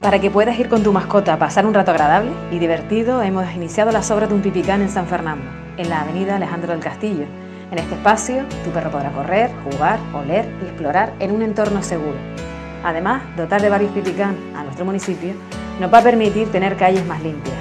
Para que puedas ir con tu mascota a pasar un rato agradable y divertido, hemos iniciado las obras de un pipicán en San Fernando, en la avenida Alejandro del Castillo. En este espacio, tu perro podrá correr, jugar, oler y explorar en un entorno seguro. Además, dotar de varios pipicán a nuestro municipio nos va a permitir tener calles más limpias,